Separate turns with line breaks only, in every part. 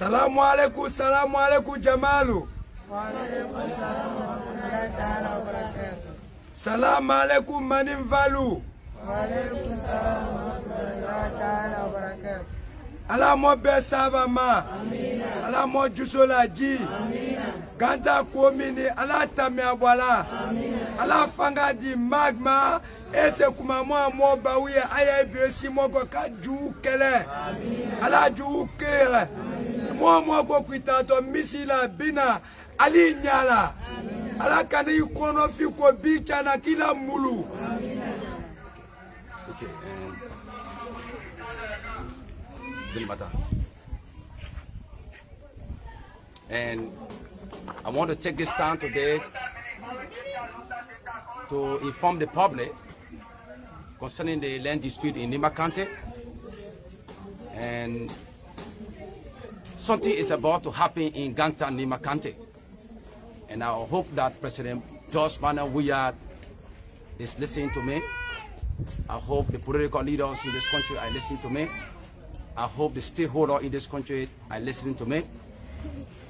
Salamu alaikum, salamu alaikum Jamalu. Wa alaikum salam wa rahmatullahi ta'ala wa barakatuh. Salamu alaikum Manim Valu. Wa alaikum salam wa rahmatullahi ta'ala wa barakatuh. Ala mo be saba ma. Amina. Ala mo jusola ji. Amina. Ganta komini ala tami abwala. Amina. Ala fanga di magma. ese kuma mu amu bawiye aya ibi esi mogo ka ju kele. Amina. Ala ju kele. Amina. Jugu kɛlɛ mɔ mɔ ko kuitatɔ misi la bina ali ɲala ala kana i kɔnɔfi ko bi cana k'i la mulu
Okay. Um. And I want to take this time today to inform the public concerning the land dispute in Nima County. And something is about to happen in Ganta, Nimba County. And I hope that President George Manuel Willard is listening to me. I hope the political leaders in this country are listening to me. I hope the stakeholders in this country are listening to me.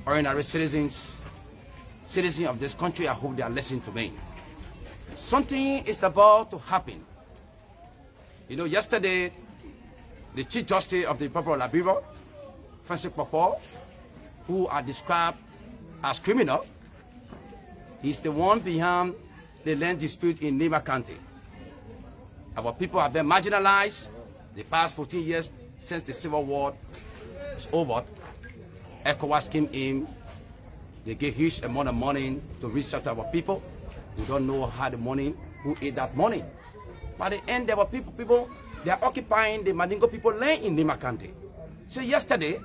Ordinary citizens, citizens of this country, I hope they are listening to me. Something is about to happen. You know, yesterday, the Chief Justice of the Republic of Liberia, Francis Popo, who are described as criminals, he's the one behind the land dispute in Nimba County. Our people have been marginalized the past 14 years since the Civil War is over. ECOWAS came in, they gave huge amount of money to research our people. We don't know how the money, who ate that money. By the end, there were people, people, they are occupying the Mandingo people land in Nimba County. So yesterday,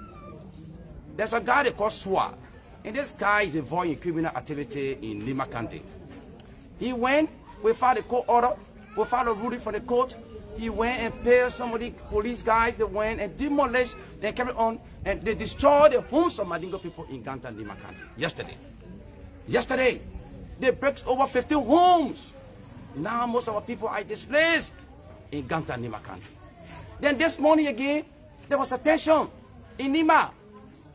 there's a guy they call Swa, and this guy is involved in criminal activity in Nimba County. He went, we filed a court order, we filed a ruling from the court. He went and paid some of the police guys, they went and demolished, they carried on, and they destroyed the homes of Mandingo people in Ganta Nimba County yesterday. Yesterday, they broke over 15 homes. Now most of our people are displaced in Ganta Nimba County. Then this morning again, there was a tension in Nimba.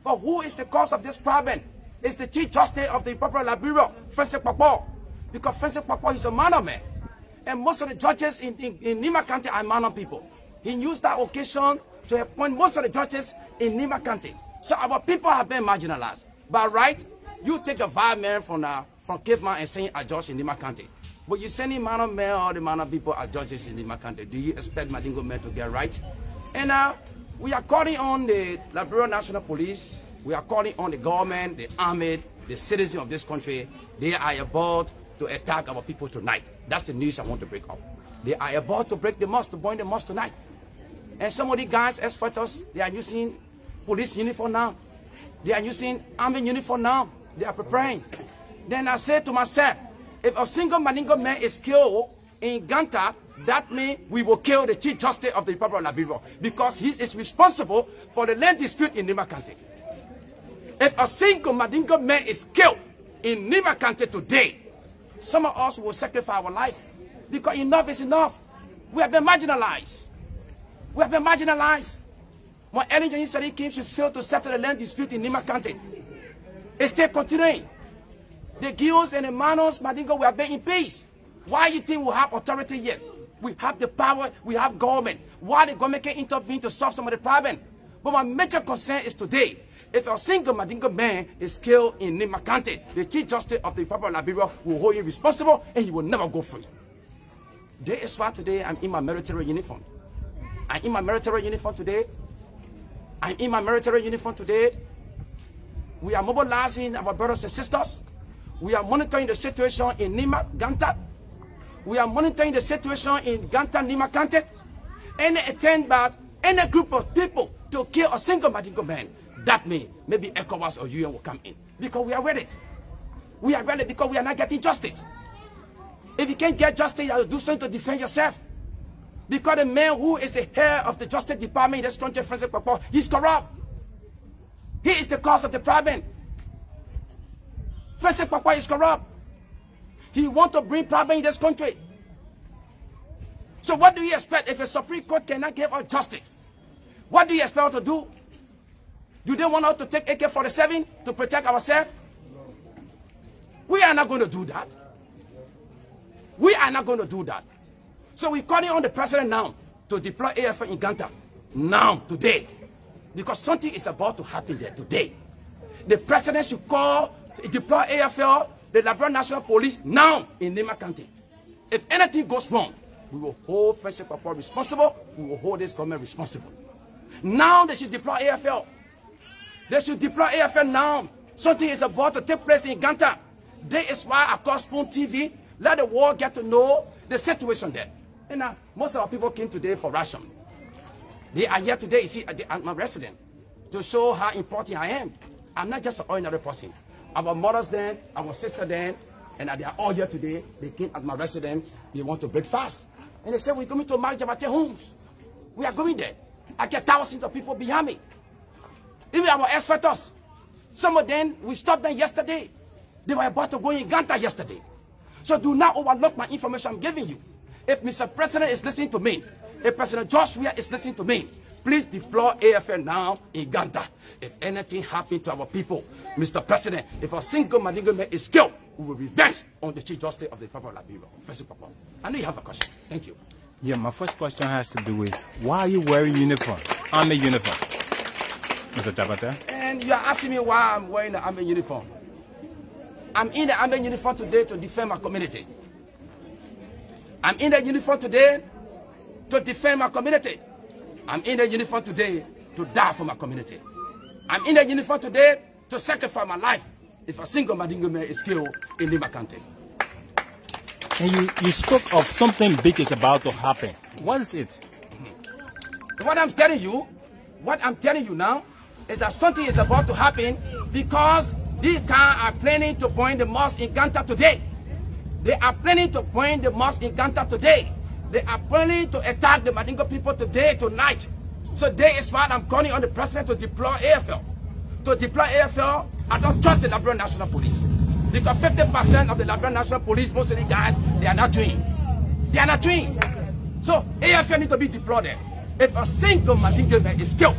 But who is the cause of this problem? It's the Chief Justice of the Republic of Liberia, Francis Papo. Because Francis Papo is a man of man. And most of the judges in, in, in Nimba County are Mana people. He used that occasion to appoint most of the judges in Nimba County. So our people have been marginalized. But right, you take a five man from uh, from Cape Mount and send a judge in Nimba County. But you send in man of man, or the man of people are judges in Nimba County. Do you expect Mandingo men to get right? And uh, we are calling on the Liberia National Police. We are calling on the government, the army, the citizens of this country. They are about to attack our people tonight. That's the news I want to break up. They are about to break the mosque, to burn the mosque tonight. And some of the guys, as fighters, they are using police uniform now. They are using army uniform now. They are preparing. Then I said to myself, if a single Mandingo man is killed in Ganta, that means we will kill the Chief Justice of the Republic of Liberia because he is responsible for the land dispute in Nimba County. If a single Mandingo man is killed in Nimba County today, some of us will sacrifice our life because enough is enough. We have been marginalized. We have been marginalized. When energy Sari came, should fail to settle the land dispute in Nimba County. It's still continuing. The Gios and the Manos, Mandingo, we have been in peace. Why you think we have authority yet? We have the power, we have government. Why the government can't intervene to solve some of the problem? But my major concern is today, if a single Mandingo man is killed in Nimba the Chief Justice of the Republic of Liberia will hold him responsible and he will never go free. That is why today I'm in my military uniform. I'm in my military uniform today. I'm in my military uniform today. We are mobilizing our brothers and sisters. We are monitoring the situation in Nimba. We are monitoring the situation in Ganta, Nimba County. Any attempt by any group of people to kill a single Mandingo man, that means maybe ECOWAS or UN will come in. Because we are ready. We are ready because we are not getting justice. If you can't get justice, you to do something to defend yourself. Because the man who is the head of the Justice Department in this country, Francis Papa, he's corrupt. He is the cause of the problem. Francis Papa is corrupt. He wants to bring problem in this country. So what do you expect if a Supreme Court cannot give us justice? What do you expect us to do? Do they want us to take AK-47 to protect ourselves? We are not going to do that. We are not going to do that. So we're calling on the president now to deploy AFL in Ganta. Now, today. Because something is about to happen there today. The president should call, deploy AFL, the Liberia National Police now in Nimba County. If anything goes wrong, we will hold Francis Papa responsible. We will hold this government responsible. Now they should deploy AFL. They should deploy AFL now. Something is about to take place in Ganta. That is why I call Spoon TV. Let the world get to know the situation there. And uh, most of our people came today for ration. They are here today, you see, I'm a resident, to show how important I am. I'm not just an ordinary person. Our mothers then, our sister then, and they are all here today. They came at my residence. They want to break fast. And they said, we're going to Mark Jabateh homes. We are going there. I get thousands of people behind me. Even our ex-fighters. Some of them, we stopped them yesterday. They were about to go in Ganta yesterday. So do not overlook my information I'm giving you. If Mr. President is listening to me, if President Joshua is listening to me, please deploy AFL now in Ganta. If anything happens to our people, Mr. President, if a single Mandingo man is killed, we will revenge on the Chief Justice of the Republic of Liberia. President Papa. I know you have a question. Thank you.
Yeah, my first question has to do with why are you wearing uniform, army uniform, Mr. Jabateh?
And you are asking me why I'm wearing the army uniform. I'm in the army uniform today to defend my community. I'm in the uniform today to defend my community. I'm in the uniform today to die for my community. I'm in the uniform today to sacrifice my life if a single Mandingo man is killed in Nimba County.
And you, you spoke of something big is about to happen. What is it?
What I'm telling you, what I'm telling you now, is that something is about to happen because these guys are planning to burn the mosque in Ganta today. They are planning to burn the mosque in Ganta today. They are planning to attack the Mandingo people today, tonight. So that is why I'm calling on the president to deploy AFL. To deploy AFL, I don't trust the Liberian National Police. Because 50% of the Liberian National Police, most of the guys, they are not doing. They are not doing. So AFL need to be deployed there. If a single Mandingo man is killed,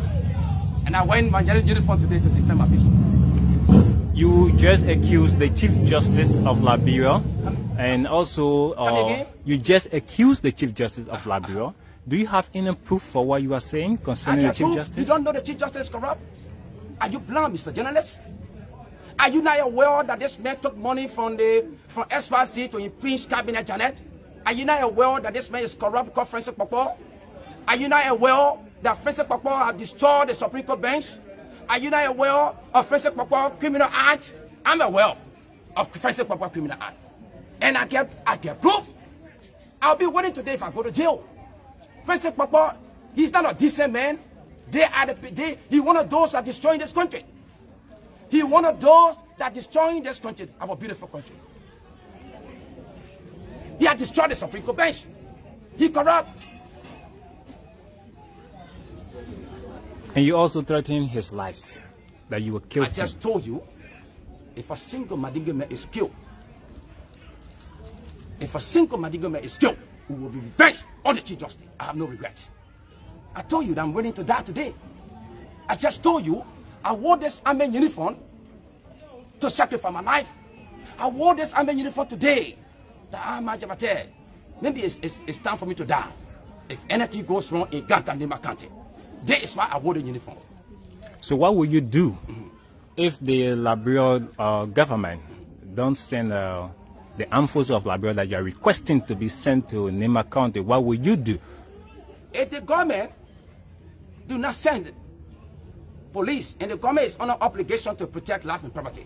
and I went my uniform today to defend my people.
You just accused the Chief Justice of Liberia, and also uh, you just accused the Chief Justice of Liberia. Do you have any proof for what you are saying concerning the Chief
proof.
Justice?
You don't know the Chief Justice is corrupt? Are you blind, Mr. Journalist? Are you not aware that this man took money from the from SYC to impeach Kabineh Ja'neh? Are you not aware that this man is corrupt called Francis Popo? Are you not aware that Francis Popo has destroyed the Supreme Court bench? Are you not aware of Francis Popo criminal act? I'm aware of Francis Popo criminal act. And I get I get proof. I'll be waiting today if I go to jail. Francis Popo, he's not a decent man. They are the, they, he one of those that destroying this country. He one of those that destroying this country, our beautiful country. He had destroyed the Supreme Court bench. He corrupt.
And you also threatened his life, that you will kill
I
him.
just told you, if a single Mandingo man is killed, if a single Mandingo man is killed, we will be revenged on the Chief Justice. I have no regret. I told you that I'm willing to die today. I just told you I wore this army uniform to sacrifice my life. I wore this army uniform today. The Ahmad Jabateh. Maybe it's, it's, it's time for me to die. If anything goes wrong in Ganta Nimba County, that is why I wore the uniform.
So what will you do if the Liberia uh, government don't send uh, the armed forces of Liberia that you are requesting to be sent to Nimba County? What will you do?
If the government do not send police and the government is under obligation to protect life and property,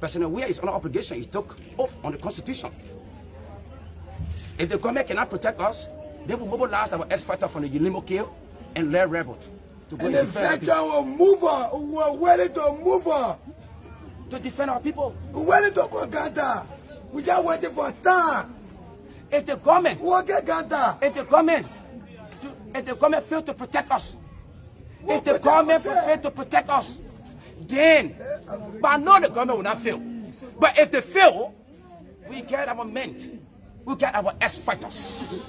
President Weah is under obligation, he took oath on the constitution. If the government cannot protect us, they will mobilize our ex-fighter from the ULIMO kill and let rebels to go
And
and
the
our people.
veteran will move on. We are willing to move on.
To defend our people.
We willing to go Ganta. We just waiting for time.
If the government,
We will get Ganta.
if the government, to, if the government fail to protect us,
We'll
if the government
ourselves.
fail to protect us, then, but I know the government will not fail. But if they fail, we get our men, we get our ex-fighters.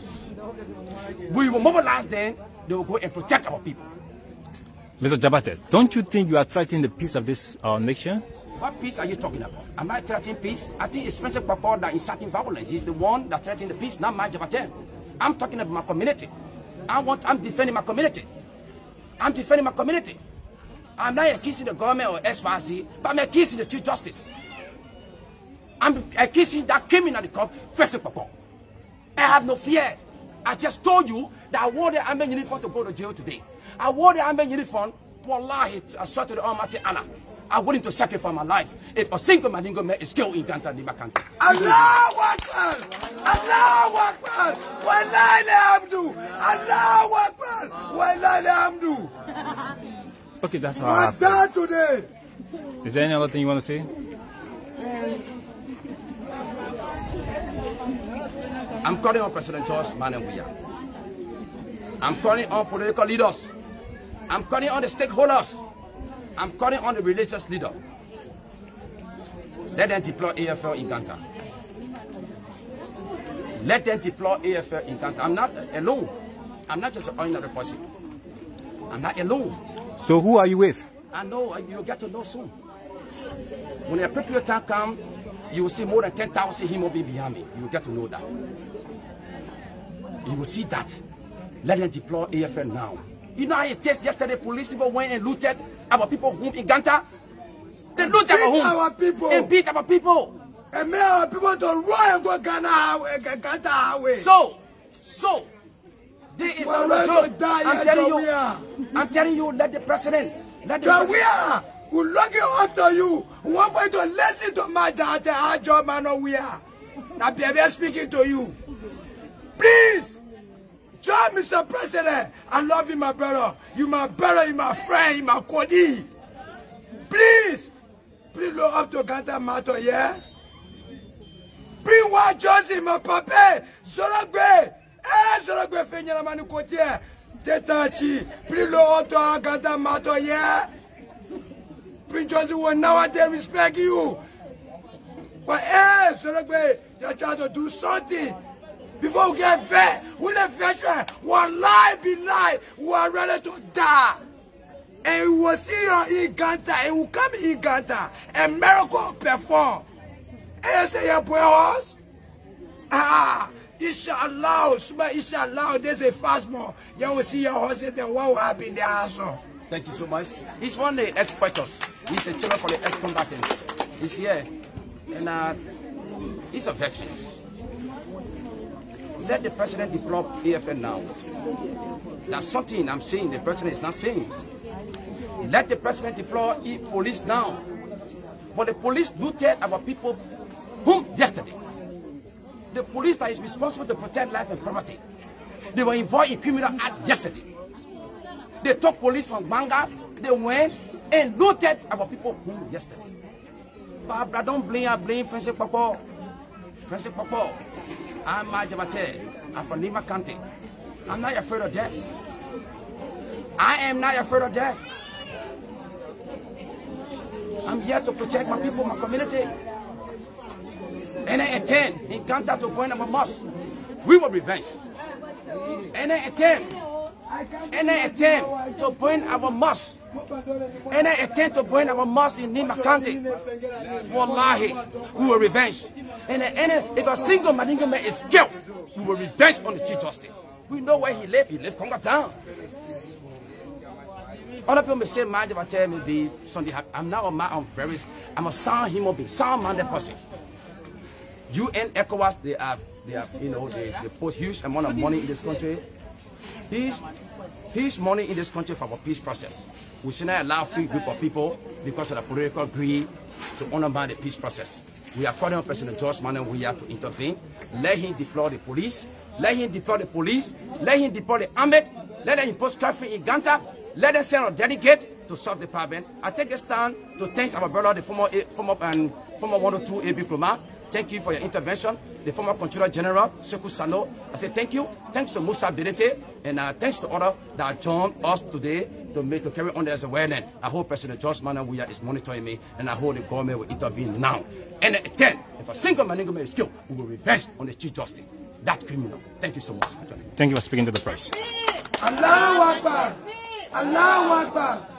We will mobilize them, they will go and protect our people.
Mr. Jabateh, don't you think you are threatening the peace of this uh, nation?
What peace are you talking about? Am I threatening peace? I think it's Francis Papa that inciting violence. He's the one that threatening the peace, not my Jabateh. I'm talking about my community. I want, I'm defending my community. I'm defending my community. I'm not accusing the government or SYC, but I'm accusing the Chief Justice. I'm accusing that criminal that come, Francis Papa. I have no fear. I just told you that I wore the army uniform to go to jail today. I wore the army uniform, wallahi, I swear to the Almighty Allah. I'm willing to sacrifice my life if a single Mandingo man is killed in Ganta Nimba country.
Allahu Akbar! Allahu Akbar! Wallahi alhamdu! Allahu Akbar! Wallahi alhamdu!
Okay, that's all I
What's
have.
that today?
Is there any other thing you want to say?
I'm calling on President George Manneh Weah. I'm calling on political leaders. I'm calling on the stakeholders. I'm calling on the religious leader. Let them deploy AFL in Ganta. Let them deploy AFL in Ganta. I'm not alone. I'm not just an ordinary person. I'm not alone.
So who are you with?
I know, and you'll get to know soon. When the appropriate time comes, you will see more than 10,000 human beings behind me. You will get to know that. You will see that. Let them deploy AFL now. You know how it takes yesterday, police people went and looted our people home in Ganta? They looted our homes.
our people.
And beat our people.
And make our people to run and go Ghana highway, Ghana highway.
So, so, this is
Well,
not a joke.
die
I'm telling you,
Jawia.
I'm telling you, let the president, let the president.
we are. We're looking to you. For you to listen to my daughter, our job man, we are. Now, baby, speaking to you. Please. Join Mr. President. I love you, my brother. You my brother, you my friend, you my Cody. Please. Please look up to Ganta Mato, yes? Bring one Johnson, my papa. Sorogbe. Eh, Fenyana Manu Kotier. Tetachi. Please look up to Ganta Mato, yeah? Prince Johnson will nowadays respect you. But eh, Sorogbe, they're trying to do something. Before we get vet, we the veteran, one lie be lie, we are ready to die. And we will see you in Ganta, and we come in Ganta, and miracle will perform. And you say, your boy horse? Ah, inshallah, suma inshallah, there's a fast more. You will see your horses, then what will happen in the house?
Thank you so much. He's one of the ex-fighters. He's a children for the ex-combatants. He's here. And uh, he's a veteran. Let the president deploy AFN now. That's something I'm saying the president is not saying. Let the president deploy e police now. But the police do looted our people whom yesterday. The police that is responsible to protect life and property. They were involved in criminal act yesterday. They took police from Gbarnga. They went and looted our people whom yesterday. I don't blame, I blame Francis Papa. Francis Papa. I'm Majabate. I'm from Nimba County. I'm not afraid of death. I am not afraid of death. I'm here to protect my people, my community. And I intend in contact to our mosque. We will revenge. And I intend any attempt to burn our mosque, any attempt to burn our mosque in Nimba County, wallahi, we will revenge. And any, if a single Madinga man is killed, we will revenge on the Chief Justice. We know where he live. He live Congo Town. Other people may say, man, if tell me be Sunday, I'm not a man, I'm very, I'm a sound human being, sound-minded person. UN, ECOWAS, they have, they have, you know, they, they put huge amount of money in this country. Huge, huge money in this country for our peace process. We should not allow free group of people because of the political greed to undermine the peace process. We are calling on President George Manuel Weah to intervene. Let him deploy the police. Let him deploy the police. Let him deploy the army. Let them impose curfew in Ganta. Let them send a delegate to solve the problem. I take this time to thank our brother, the former, former, and former 102 AB Kroma. Thank you for your intervention. The former Controller General, Sheku Sano. I say thank you. Thanks to Musa Berete. And uh, thanks to others that joined us today to make to carry on this awareness. I hope President George Manneh Weah is monitoring me. And I hope the government will intervene now. And at 10, if a single Maningame is killed, we will revenge on the Chief Justice. That criminal. Thank you so much.
Thank you for speaking to the press.
Allahu Akbar. Allahu Akbar.